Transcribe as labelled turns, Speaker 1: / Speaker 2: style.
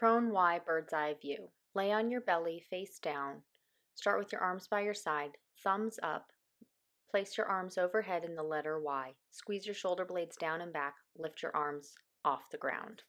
Speaker 1: Prone Y bird's eye view. Lay on your belly face down. Start with your arms by your side, thumbs up. Place your arms overhead in the letter Y. Squeeze your shoulder blades down and back. Lift your arms off the ground.